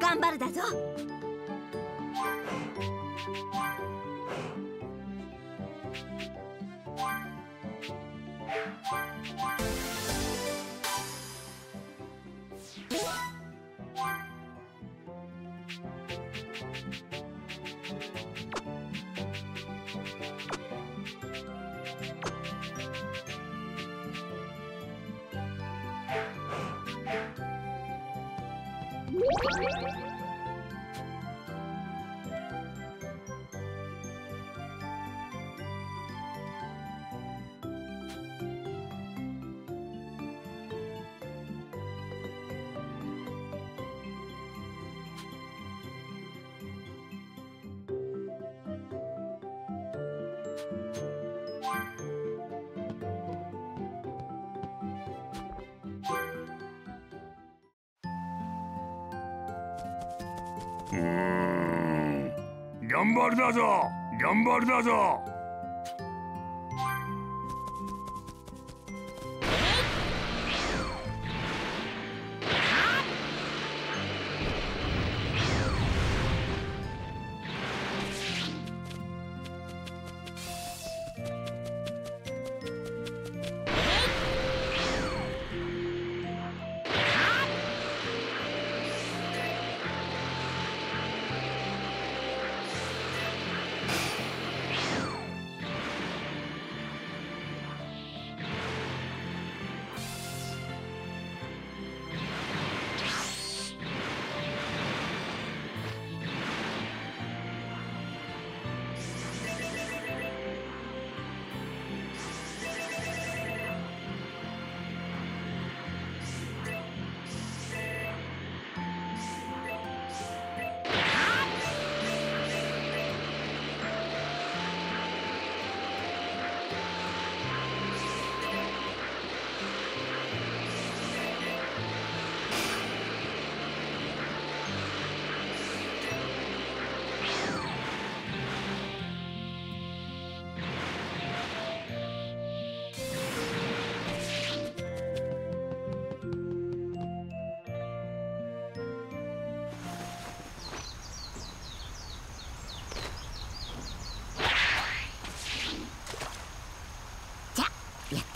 頑張るだぞ。頑張るだぞ。頑張るだぞ。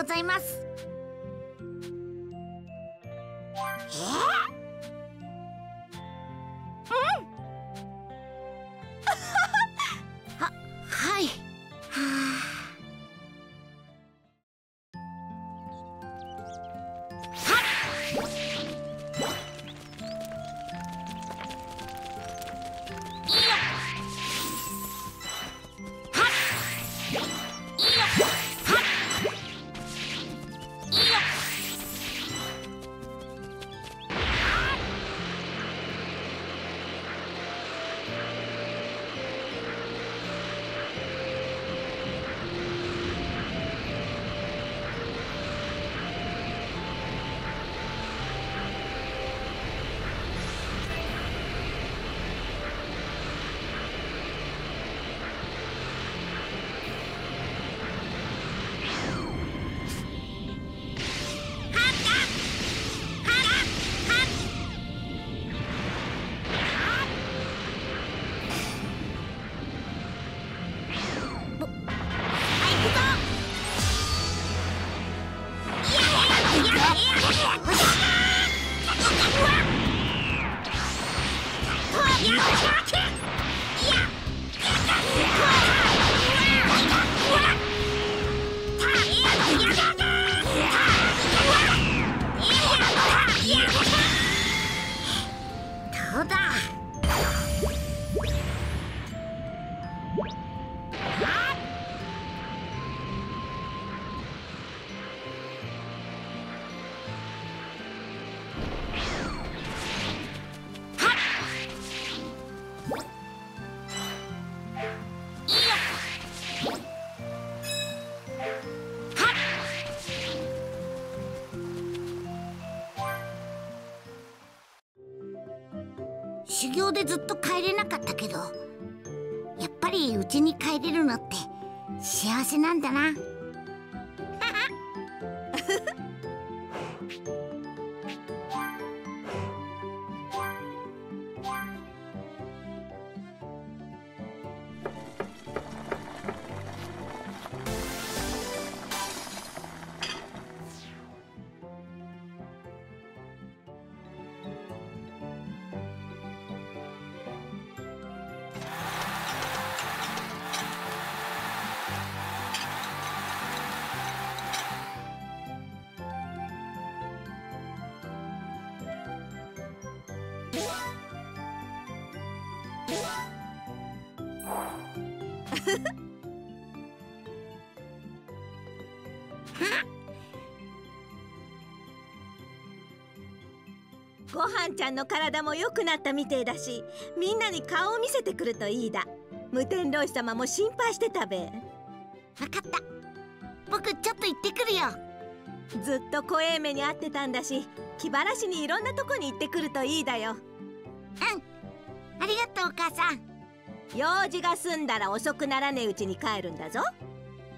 ございます。修行でずっと帰れなかったけどやっぱりうちに帰れるのって幸せなんだな。ごはんちゃんの体も良くなったみてえだしみんなに顔を見せてくるといいだ。無天老師様も心配してたべ。わかった。僕ちょっと行ってくるよ。ずっと小英目に会ってたんだし気晴らしにいろんなとこに行ってくるといいだよありがとうお母さん。用事が済んだら遅くならねえうちに帰るんだぞ。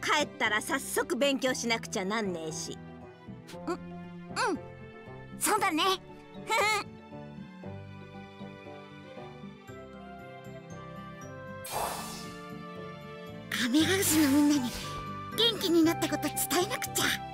帰ったら早速勉強しなくちゃなんねえし。そうだね。カメハウスのみんなに元気になったこと伝えなくちゃ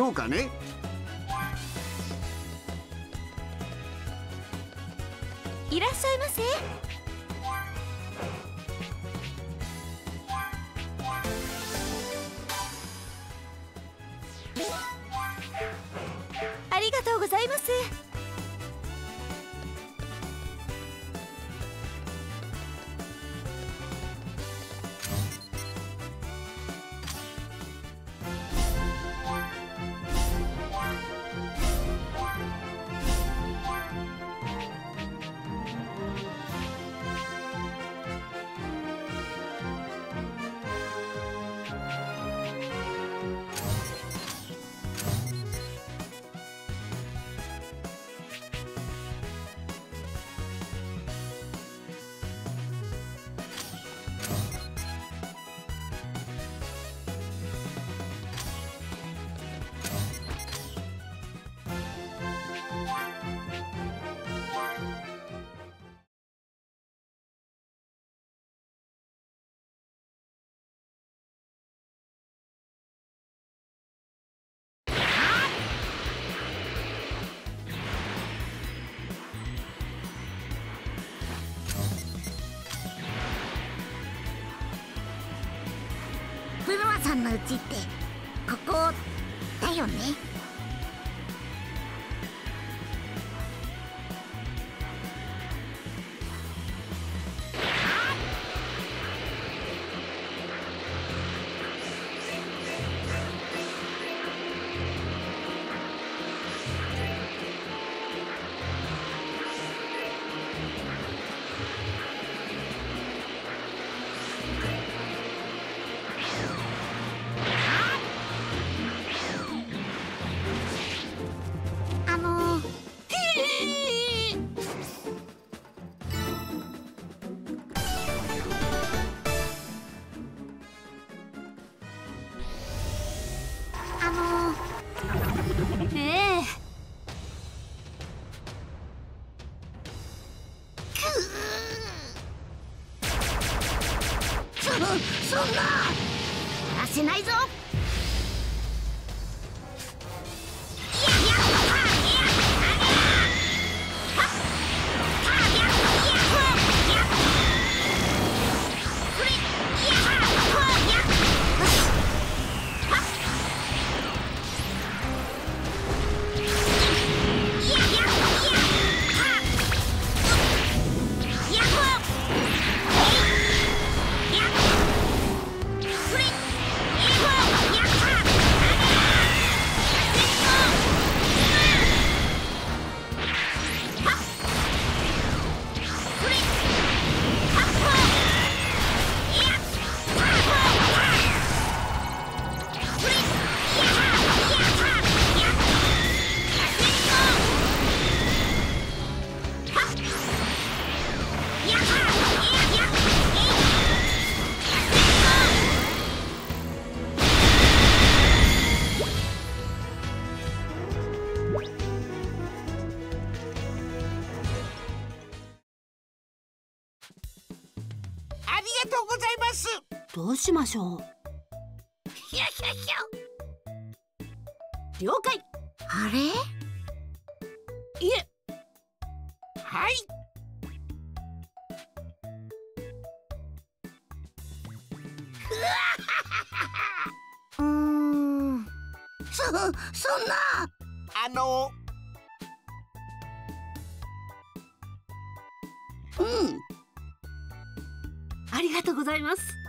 どうかね。さんの家ってここだよね。ありがとうございます。どうしましょう？了解。ゃあれ？いえ。はい。うーん。そそんな。あの。うんありがとうございます。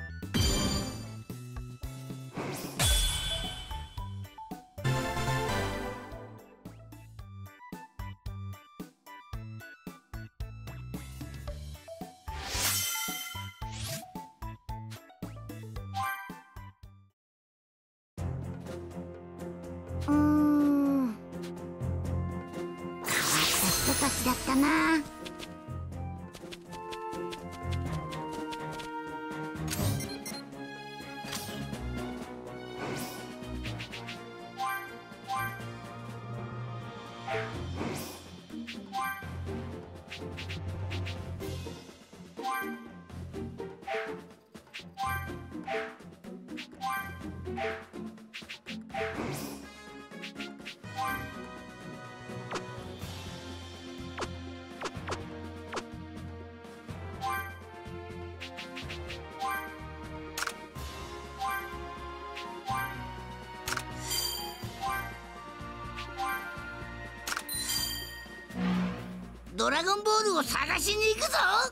ボールを探しに行くぞ。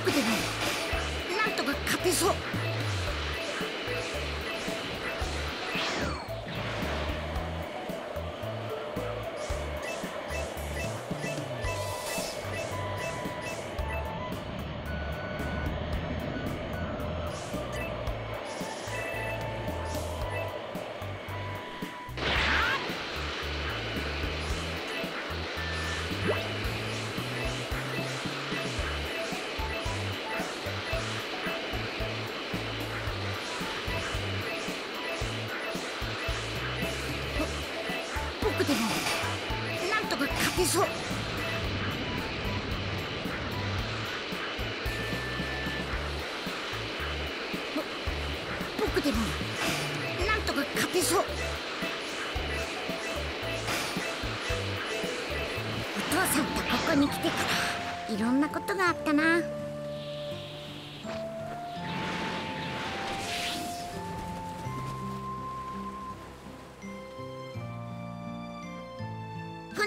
ぼ僕でもなんとか勝てそう。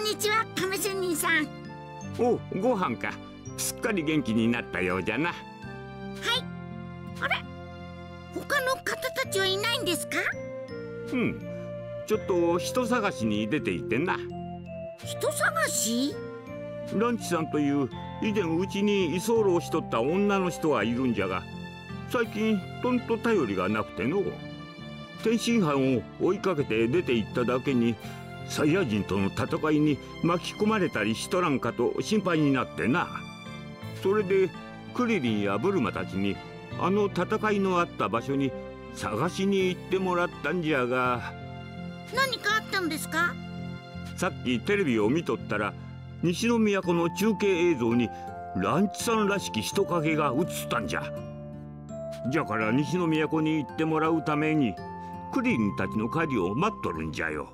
んにちは亀仙人さん。おご飯か。すっかり元気になったようじゃな。あれ？他の方たちはいないんですか？うん。ちょっと人探しに出ていてな。人探し？ランチさんという以前うちに居候しとった女の人はいるんじゃが最近とんと頼りがなくての。天津飯を追いかけて出て行っただけにサイヤ人との戦いに巻き込まれたりしとらんかと心配になってな。それでクリリンやブルマたちにあの戦いのあった場所に探しに行ってもらったんじゃが。何かあったんですか？さっきテレビを見とったら西の都の中継映像にランチさんらしき人影が映ったんじゃ。じゃから西の都に行ってもらうためにクリリンたちの帰りを待っとるんじゃよ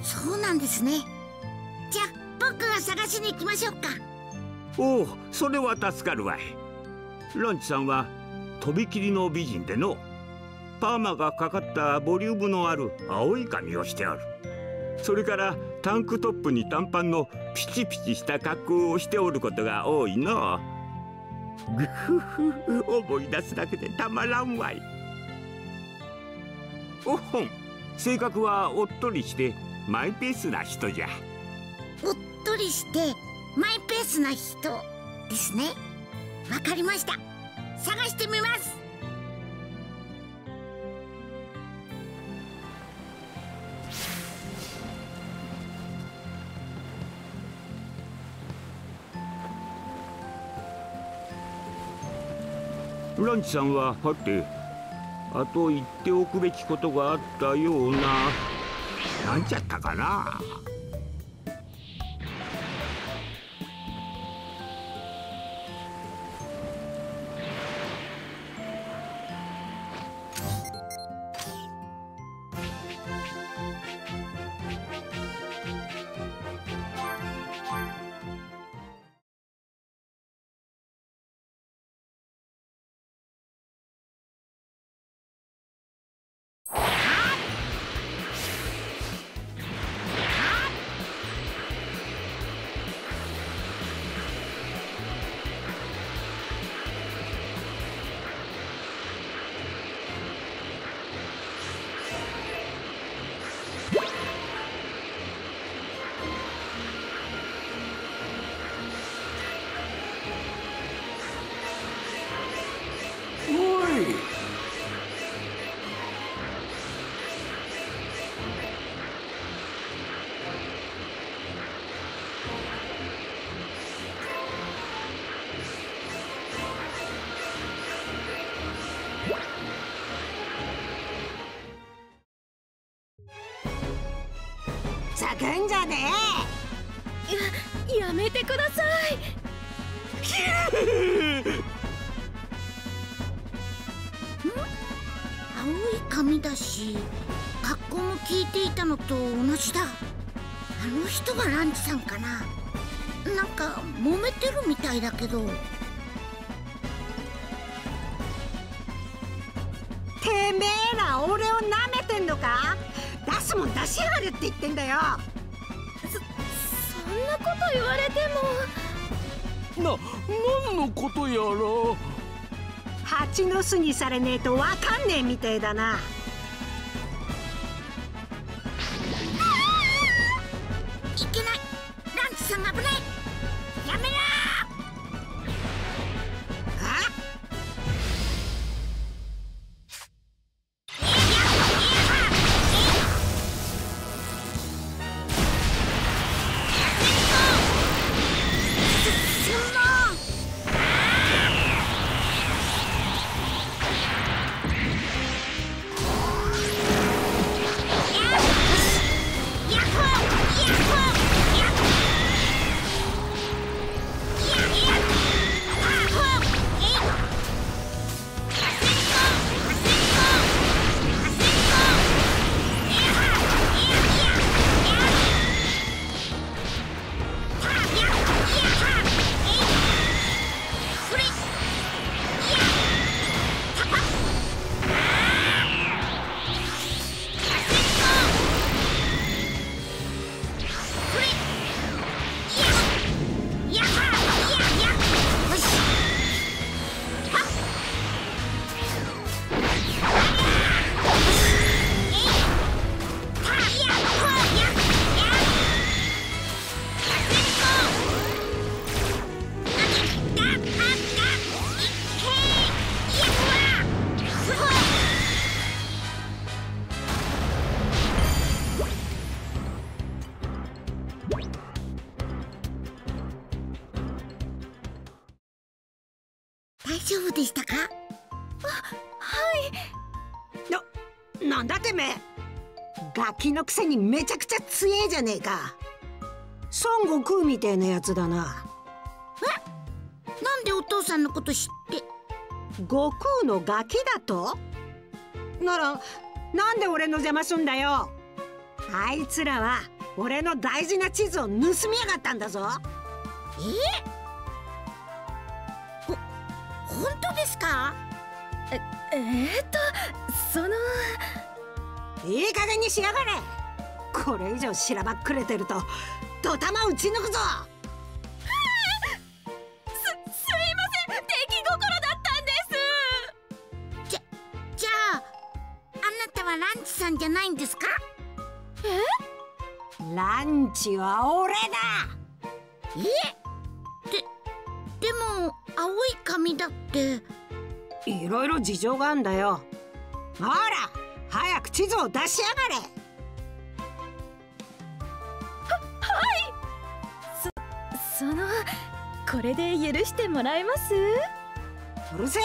そうなんですね。じゃあ僕が探しに行きましょうか。おおそれは助かるわい。ランチさんはとびきりの美人でのパーマがかかったボリュームのある青い髪をしておる。それからタンクトップに短パンのピチピチした格好をしておることが多いの。ぐふふ思い出すだけでたまらんわい。おほん性格はおっとりしてマイペースな人じゃ。おっとりしてマイペースな人ですね。わかりました。探してみます。ランチさんははてあと言っておくべきことがあったような。なんちゃったかな。じゃね。やめてください。青い髪だし格好も聞いていたのと同じだ。あの人がランチさんかな。なんか揉めてるみたいだけど。えてめえら俺を舐めてんのか？出すもん出しやがれって言ってんだよ言われても。な何のことやら。蜂の巣にされねえとわかんねえみてえだな。ガキのくせにめちゃくちゃ強えじゃねえか。孫悟空みてえなやつだな。なんでお父さんのこと知って？悟空のガキだと？ならなんで俺の邪魔すんだよ。あいつらは俺の大事な地図を盗みやがったんだぞ。え？ほ本当ですか？えー、っとそのいい加減にしやがれ。これ以上しらばっくれてるとドタマ打ち抜くぞ。すすいません。出来心だったんです。じゃああなたはランチさんじゃないんですか？ランチは俺だ。え。ででも青い髪だって。いろいろ事情があんだよ。ほら早く地図を出しやがれ。そのこれで許してもらえます？うるせえ。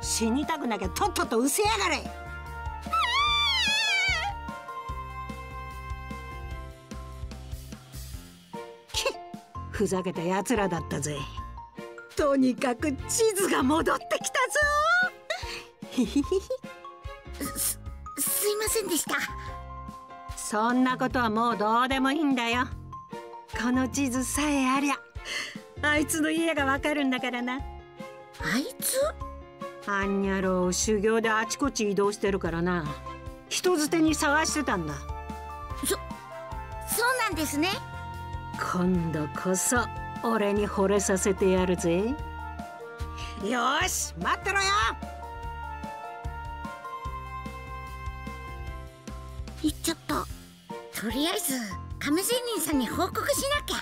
死にたくなきゃとっとと失せやがれ。ふざけた奴らだったぜ。とにかく地図が戻ってきたぞ。ひひひすすいませんでした。そんなことはもうどうでもいいんだよ。この地図さえありゃあいつの家がわかるんだからな。あいつ？あんにゃろう修行であちこち移動してるからな。人づてに探してたんだ。そそうなんですね。今度こそ俺に惚れさせてやるぜ。よし待ってろよ行っちゃった。とりあえず亀仙人さんに報告しなきゃ。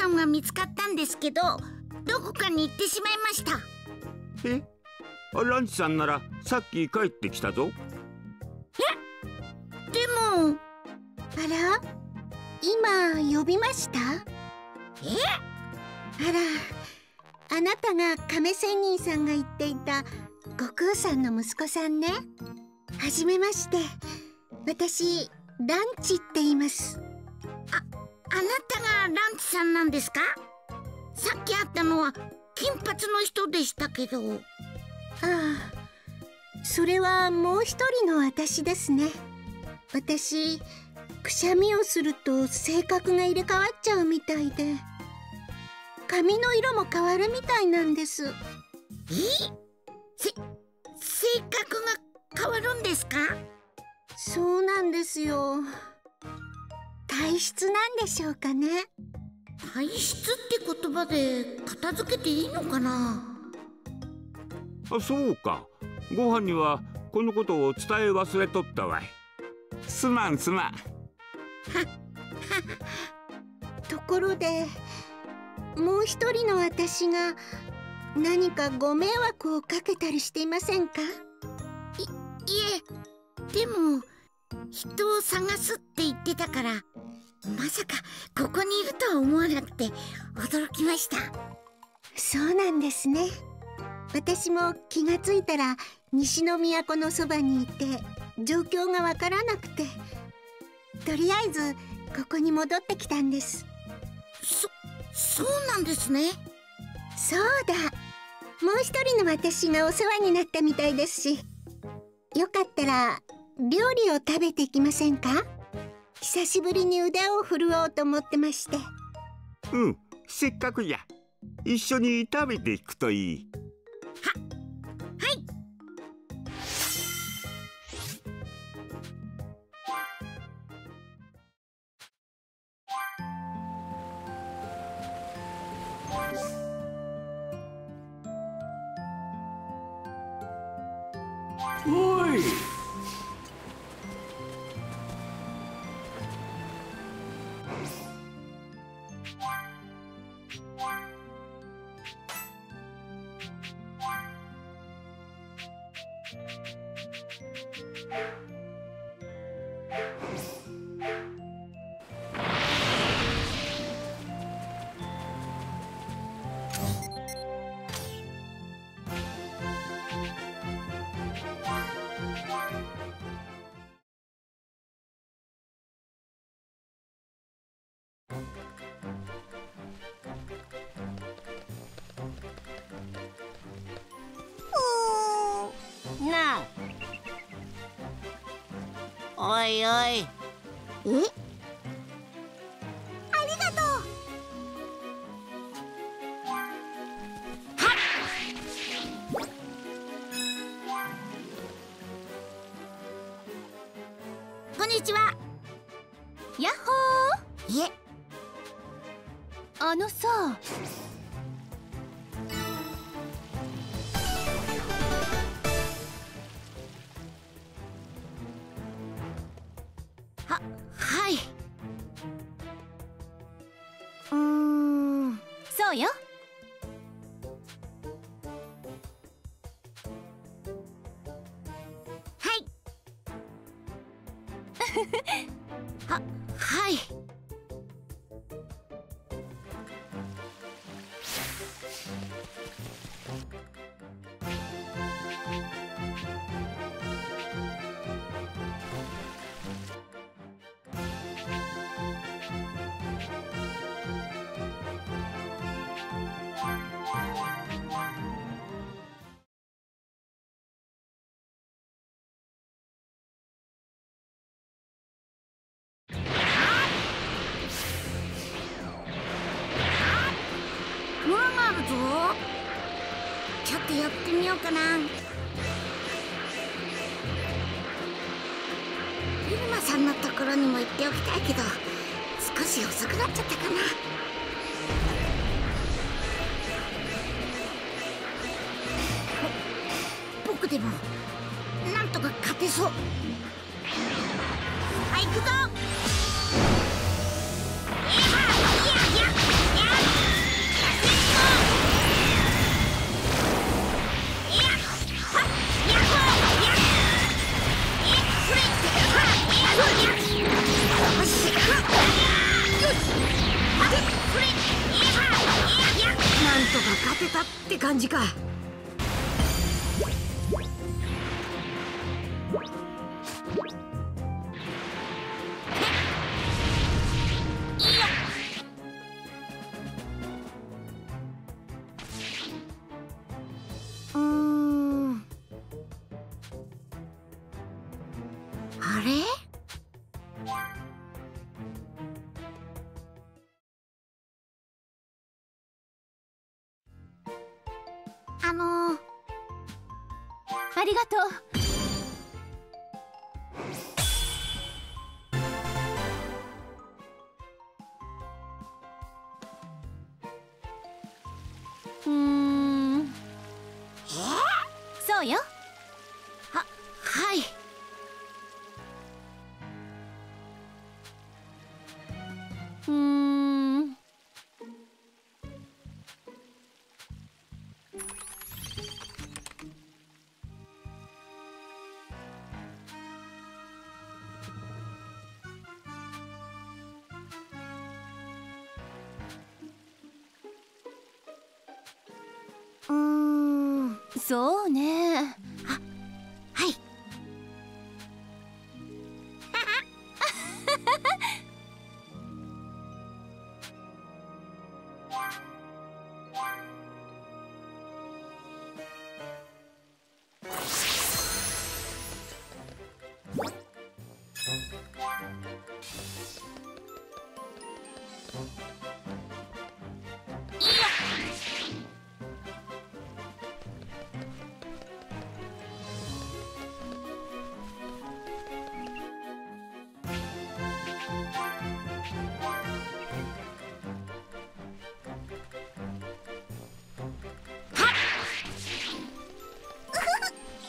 さんは見つかったんですけどどこかに行ってしまいました。え？あランチさんならさっき帰ってきたぞ。でもあら？今呼びました？え？あらあなたが亀仙人さんが言っていた悟空さんの息子さんね。はじめまして。私ランチって言いますあなたがランチさんなんですか？さっき会ったのは金髪の人でしたけど。ああそれはもう一人の私ですね。私くしゃみをすると性格が入れ替わっちゃうみたいで。髪の色も変わるみたいなんです。え？せ性格が変わるんですか？そうなんですよ体質なんでしょうかね。体質って言葉で片付けていいのかな？あそうか。ご飯にはこのことを伝え忘れとったわい。すまんすまん。ところでもう一人の私が何かご迷惑をかけたりしていませんか？いいえでも人を探すって言ってたからまさかここにいるとは思わなくて驚きました。そうなんですね。私も気がついたら西の都のそばにいて状況がわからなくてとりあえずここに戻ってきたんです。そそうなんですね。そうだ。もう一人の私がお世話になったみたいですしよかったら料理を食べていきませんか？久しぶりに腕を振るおうと思ってまして。うんせっかくや。一緒に食べていくといい。なってやってみようかな。イルマさんのところにも行っておきたいけど少し遅くなっちゃったかな。僕でもなんとか勝てそう。れ？あのありがとう。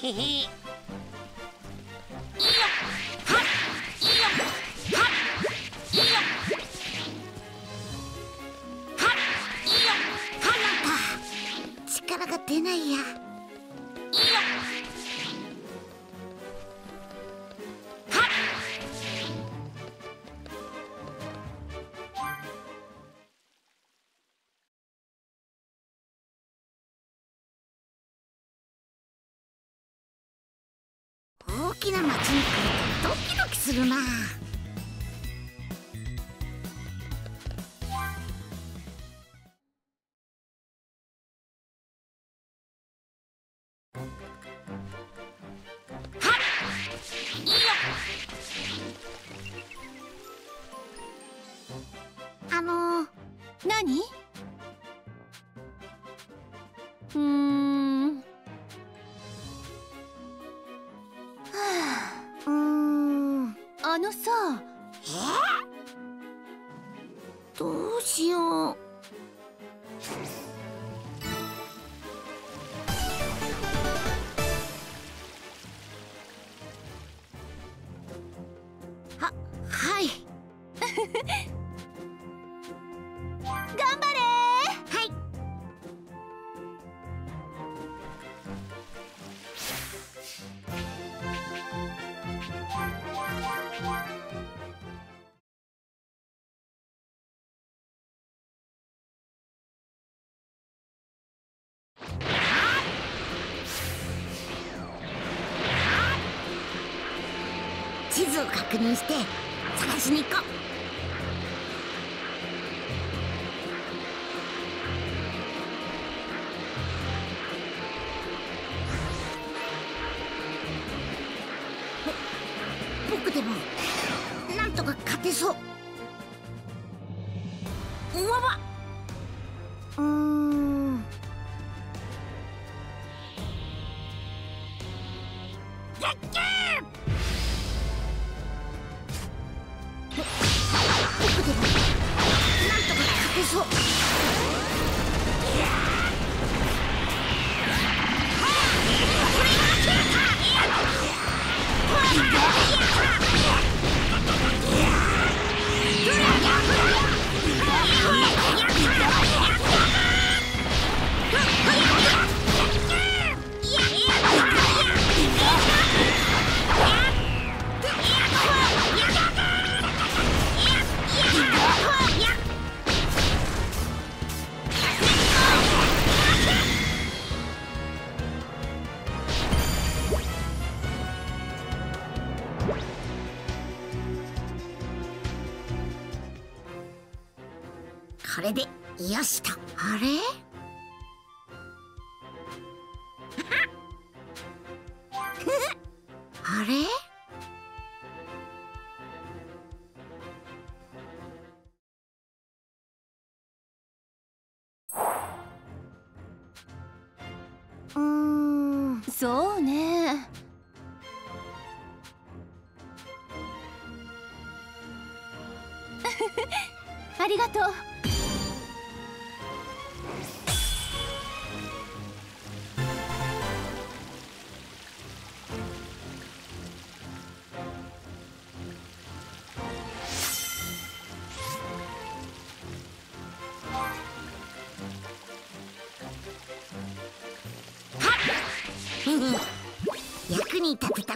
へへ ははい。確認して探しに行こう。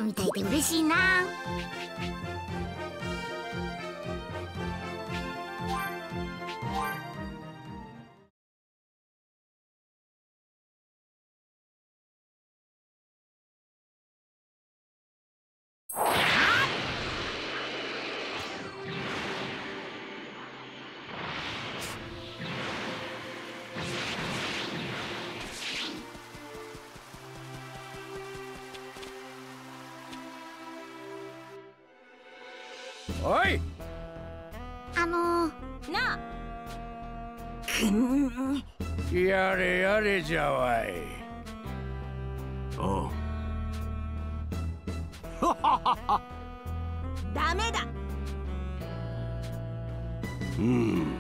みたいで嬉しいな。おい。あのー、なあ。くん。やれやれじゃわい。おう ダメだ。うん。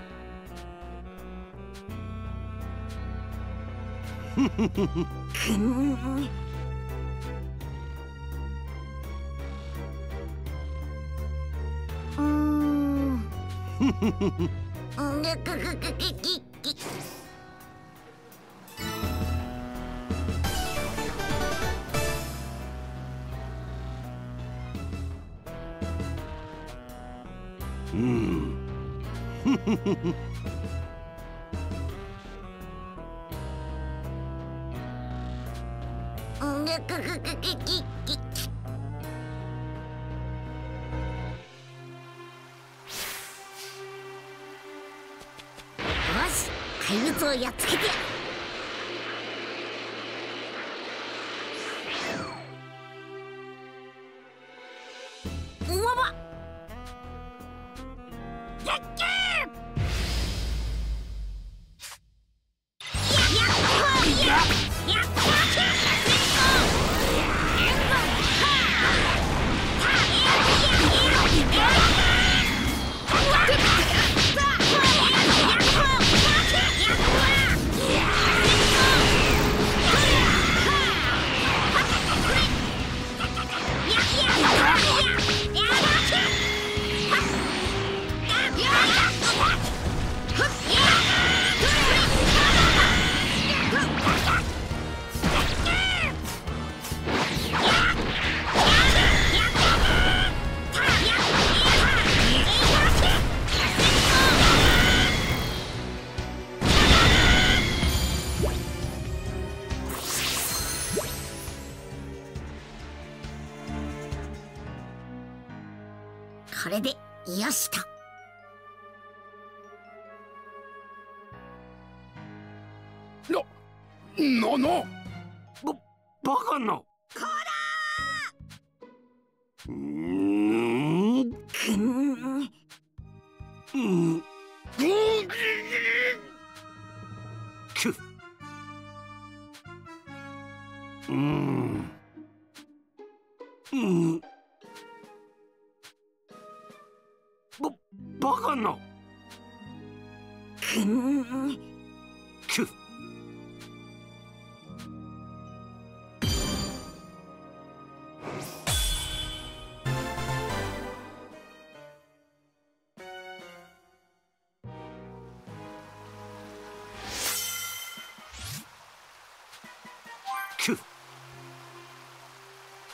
ふふふふうん。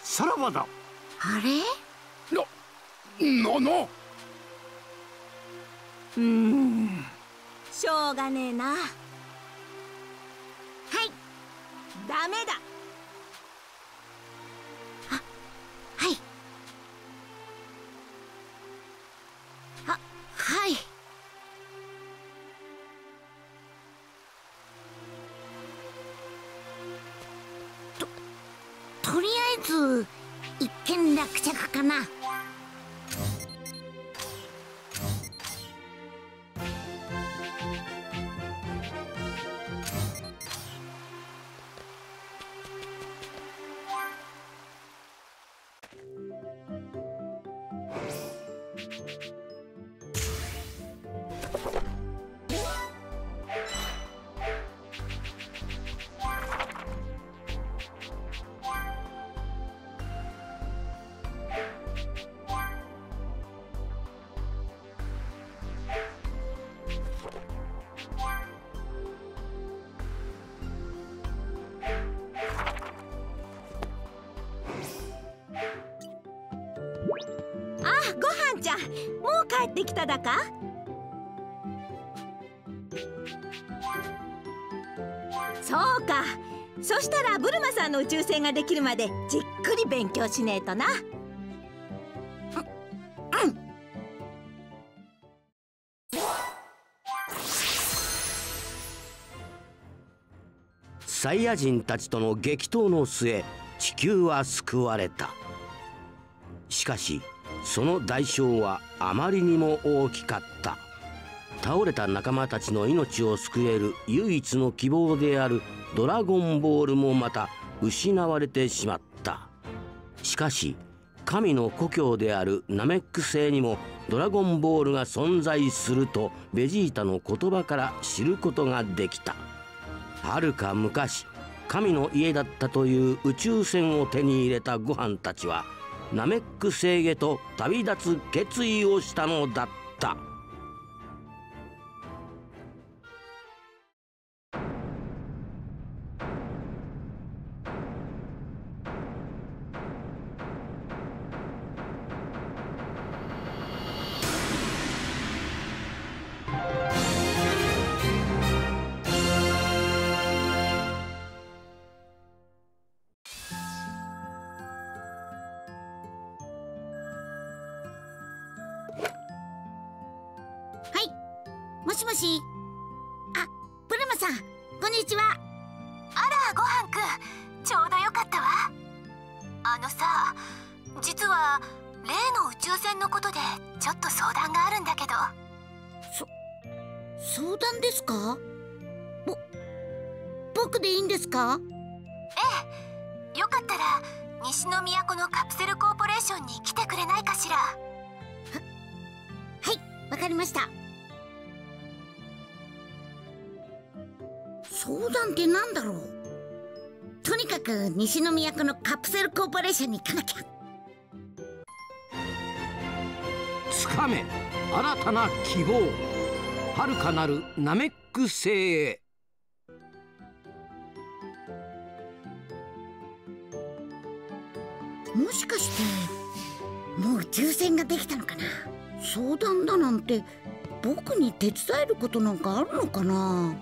さらばだ。あれ？な、な、うん。しょうがねえな。はい。ダメだ。う帰ってきただか？そうか。そしたらブルマさんの宇宙船ができるまでじっくり勉強しねえとな。サイヤ人たちとの激闘の末地球は救われた。しかしその代償はあまりにも大きかった。倒れた仲間たちの命を救える唯一の希望であるドラゴンボールもまた失われてしまった。しかし神の故郷であるナメック星にもドラゴンボールが存在するとベジータの言葉から知ることができた。はるか昔神の家だったという宇宙船を手に入れたご飯たちはナメック星へと旅立つ決意をしたのだった。もしもし。あプルマさんこんにちは。あらごはんくん。ちょうどよかったわ。あのさ実は例の宇宙船のことでちょっと相談があるんだけど。相談ですか？ぼ僕でいいんですか？ええ。よかったら西の都のカプセルコーポレーションに来てくれないかしら。はいわかりました相談ってなんだろう？とにかく西の都のカプセルコーポレーションに行かなきゃ。つかめ新たな希望。遥かなるナメック星へ。もしかしてもう宇宙船ができたのかな？相談だなんて僕に手伝えることなんかあるのかな？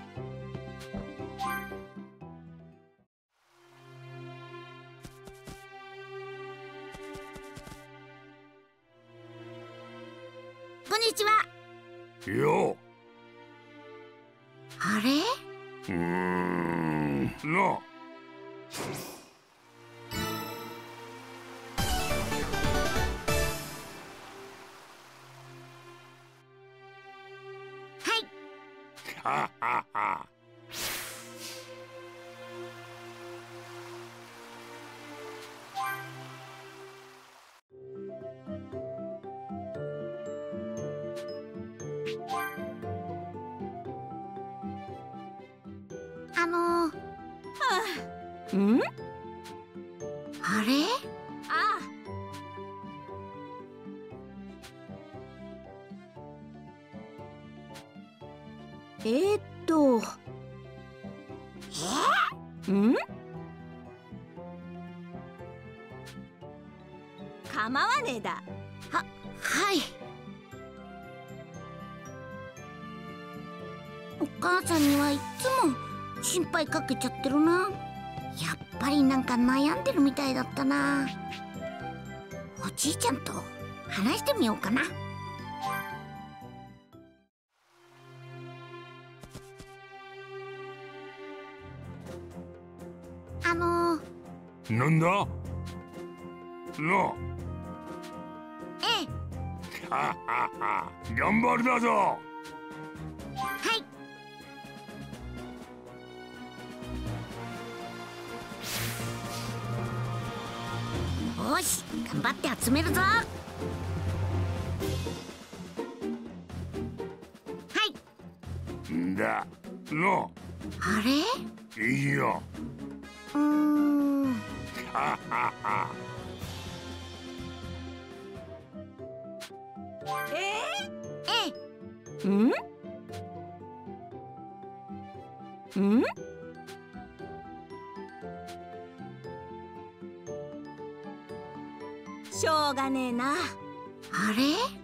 ったな。おじいちゃんと話してみようかな。あのなんだ？な。ええ。ははは頑張るだぞし頑張って集めるぞ。はい。んだ。なあれ？いいよ。うーん。え？え？うん？うん？ょうがねえな。あれ？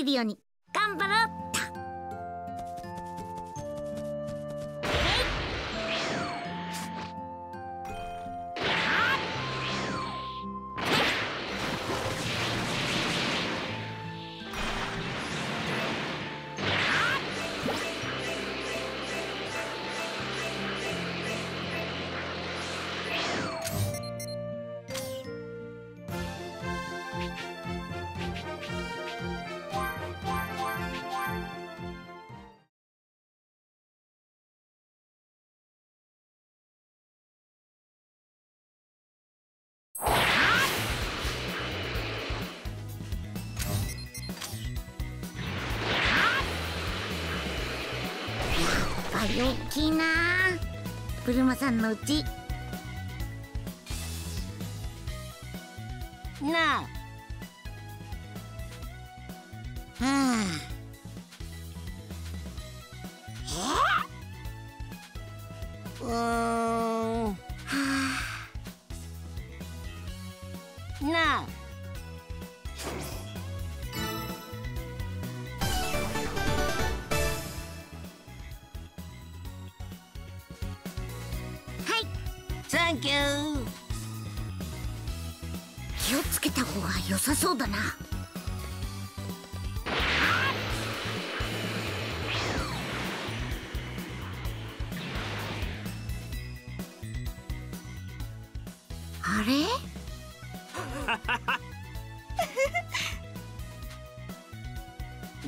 きるように。しいなブルマさんのうち。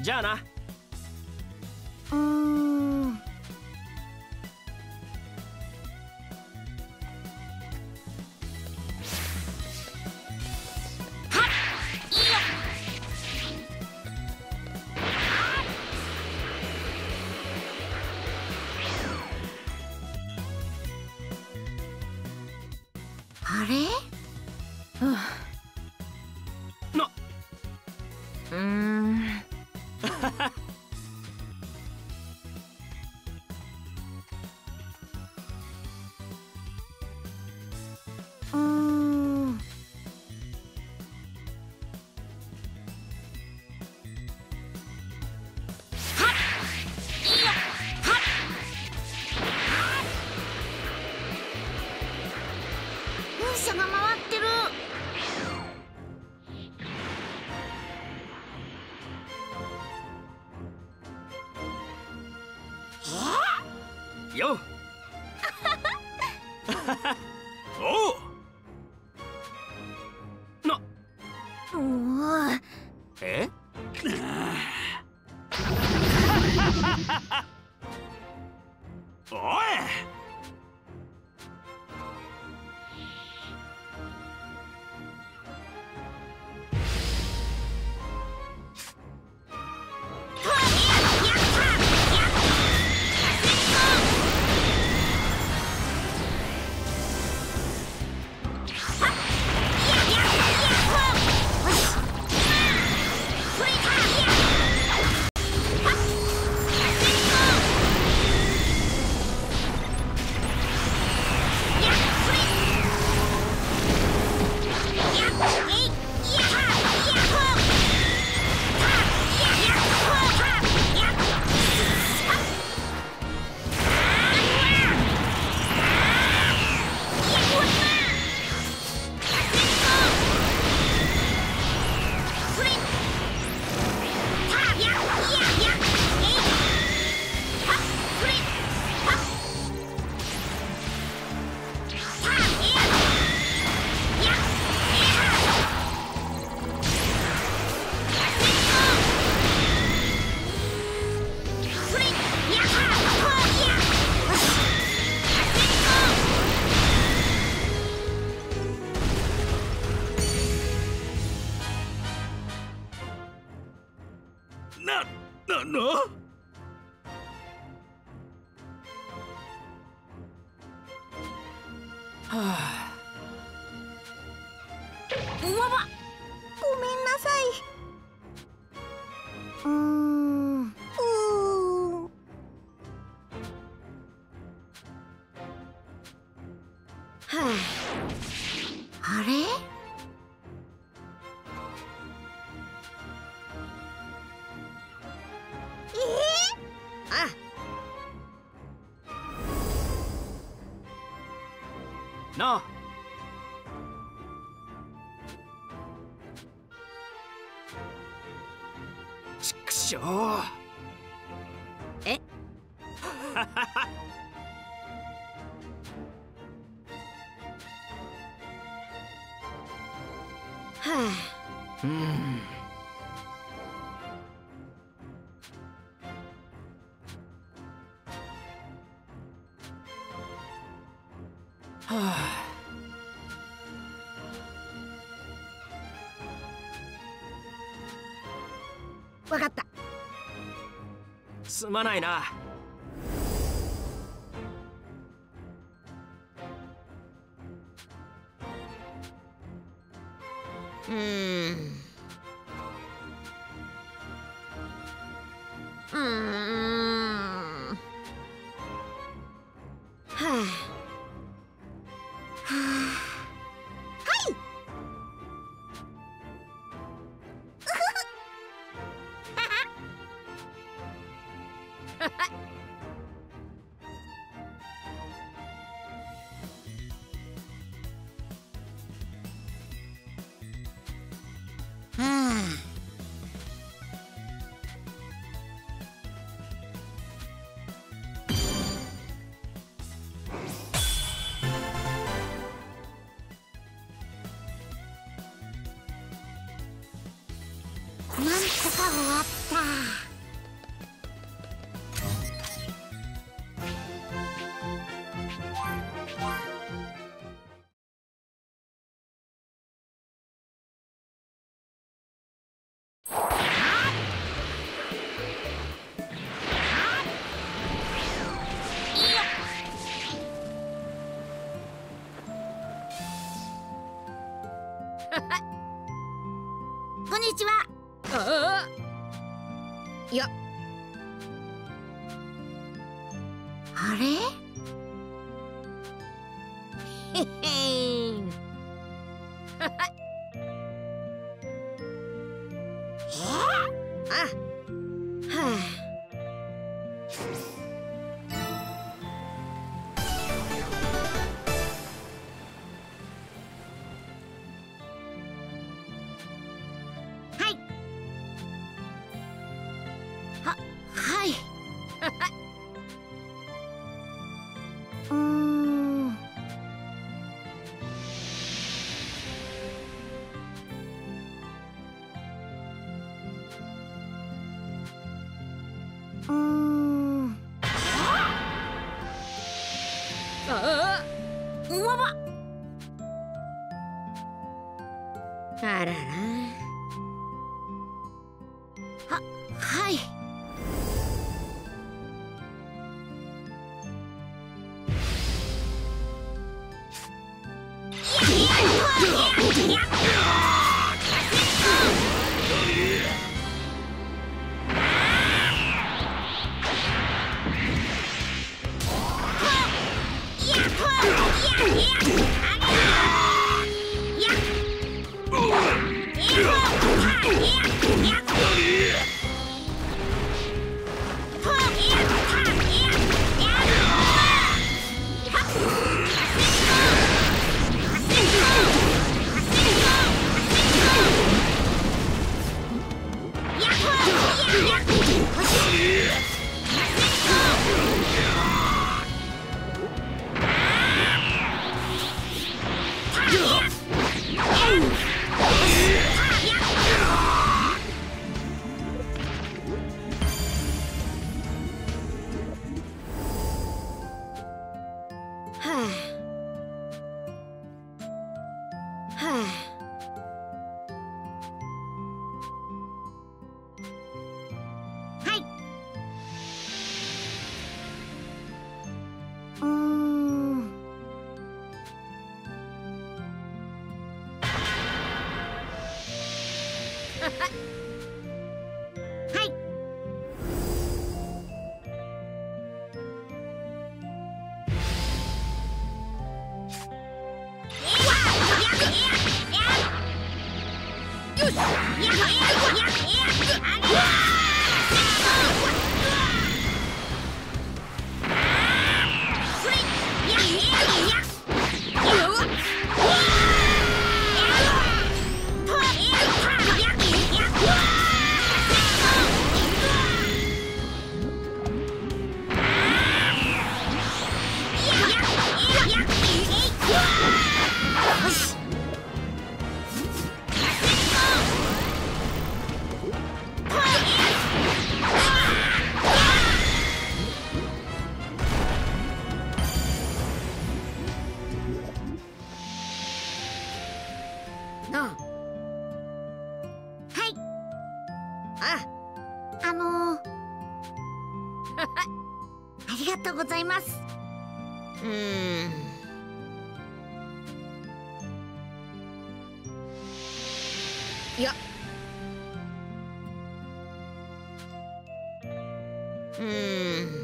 じゃあな。うーん。あれ？すまないな。ちは。うう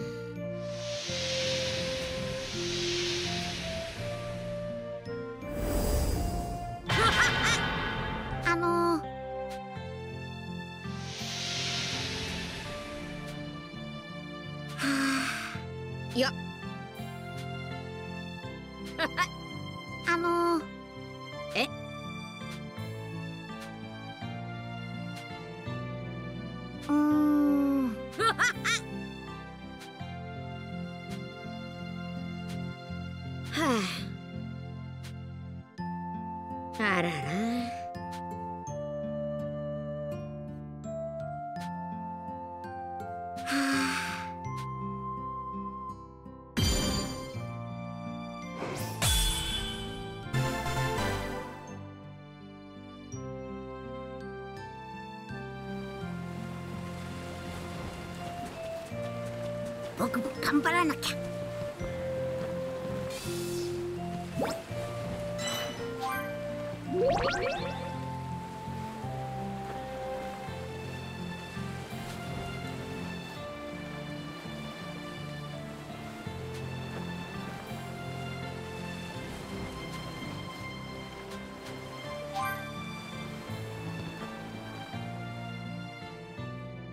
くも頑張らなきゃ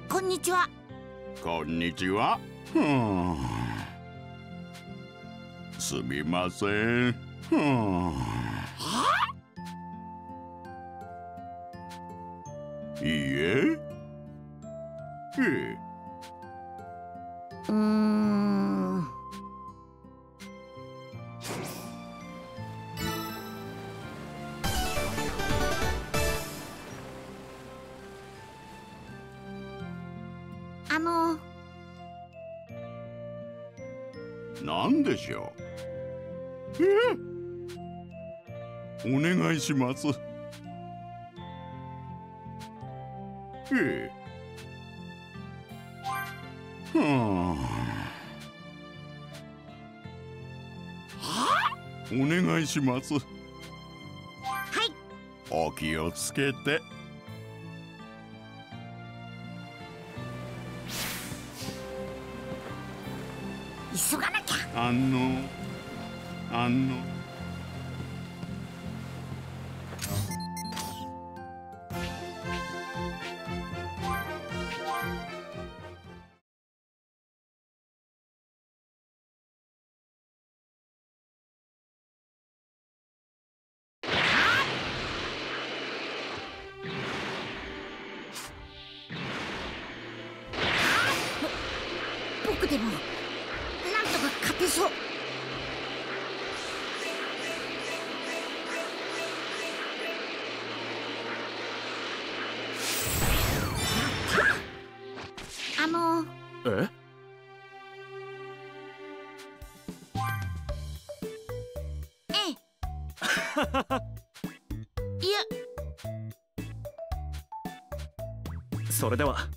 こんにちは。こんにちは。すみません。します。ええ。はあ。お願いします。はい。お気をつけて。急がなきゃ。あのあのそれでは。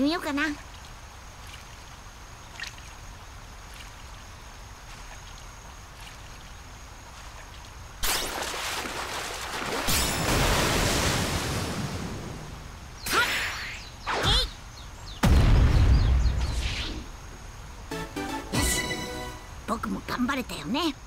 ってみようかな。僕も頑張れたよね。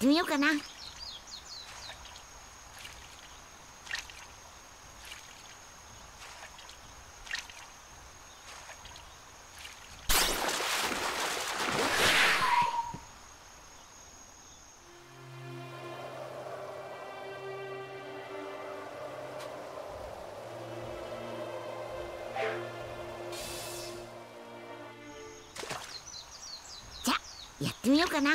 ってみようかな。やってみようかな。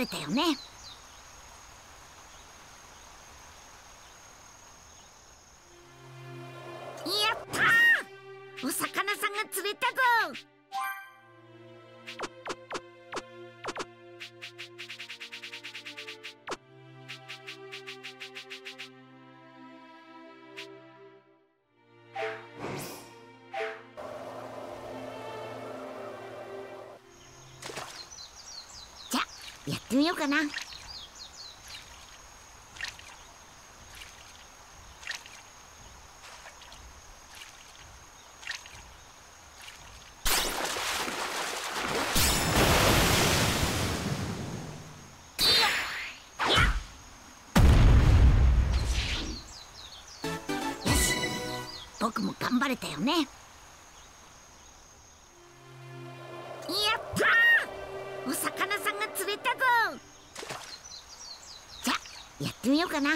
れたよね。みようかな。僕も頑張れたよね。かな。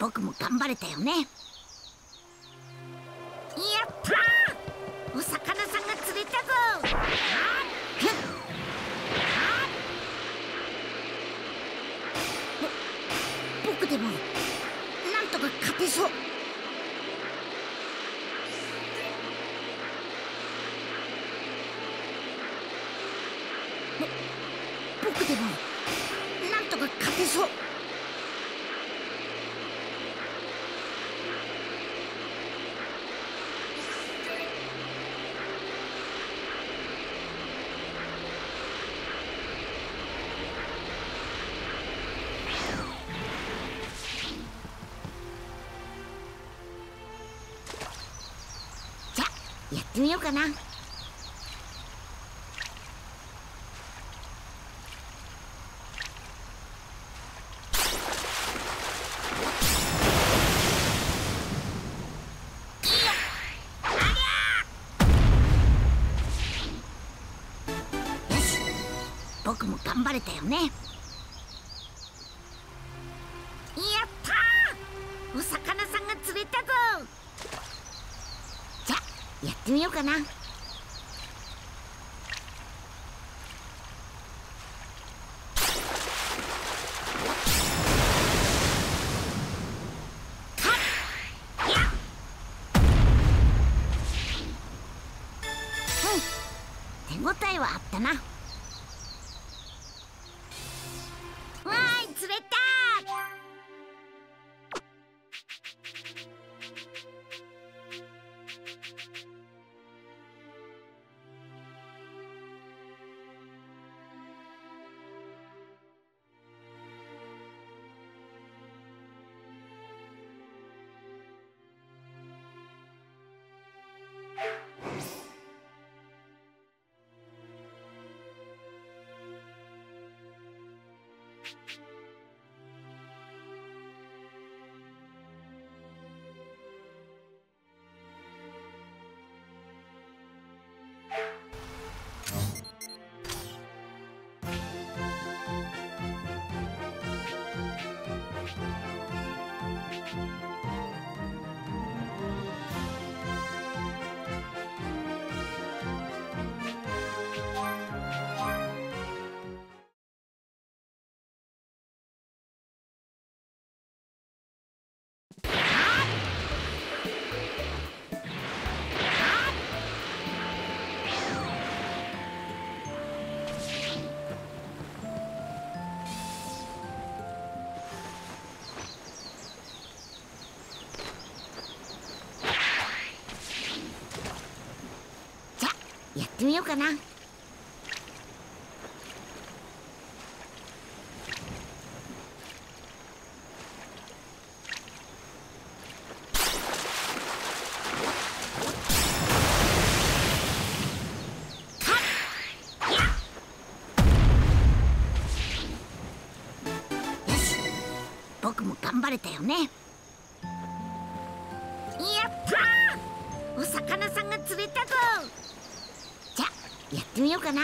僕も頑張れたよね。やってみようかな。僕も頑張れたよね。干嘛？ってみようかな。僕も頑張れたよね。かな。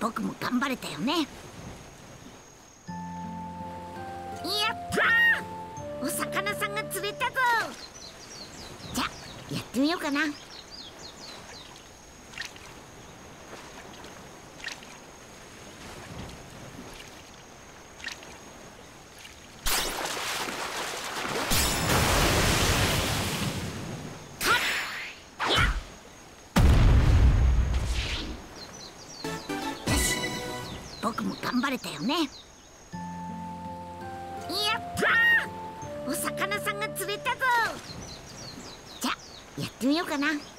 僕も頑張れたよね。ってみようかな。僕も頑張れたよね。năng.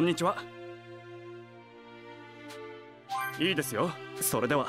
こんにちはいいですよそれでは。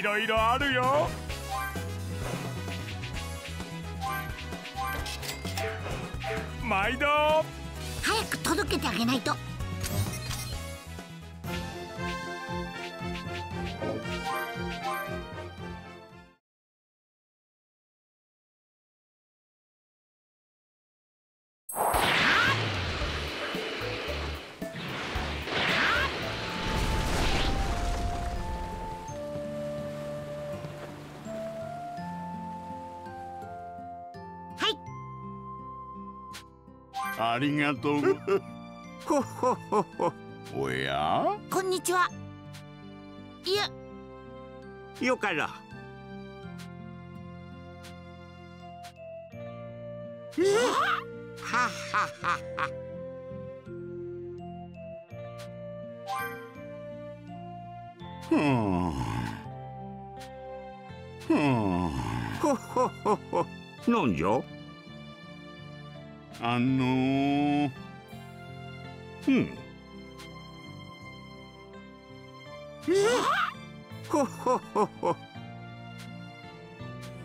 いろいろあるよ。毎度。早く届けてあげないと。ありがとう。ほほほほおや？こんにちは。いや。よからはっはっはっは。ふんふんほほほほ。なんじゃ？あのー、うん。ほほほほ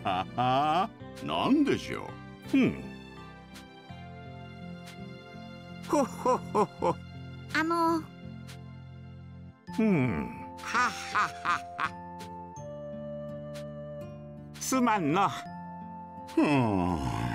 ははなんでしょう？ん。ほほほほ。あのうん。はっはっは。すまんの。うふん